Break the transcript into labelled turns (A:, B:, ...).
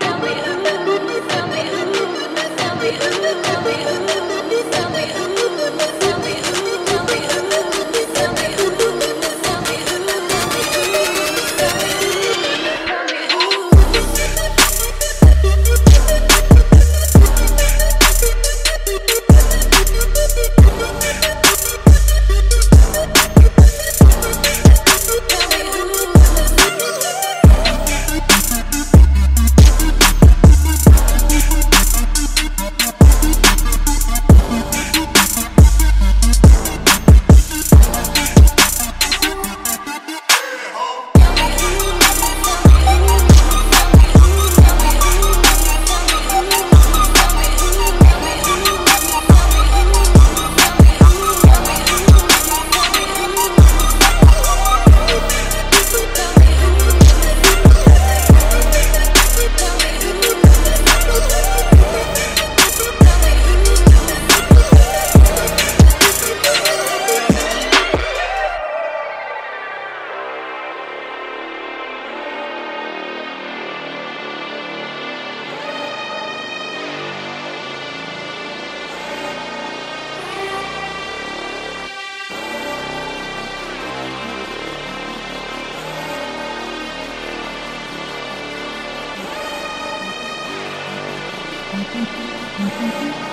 A: Tell me who フフフフ。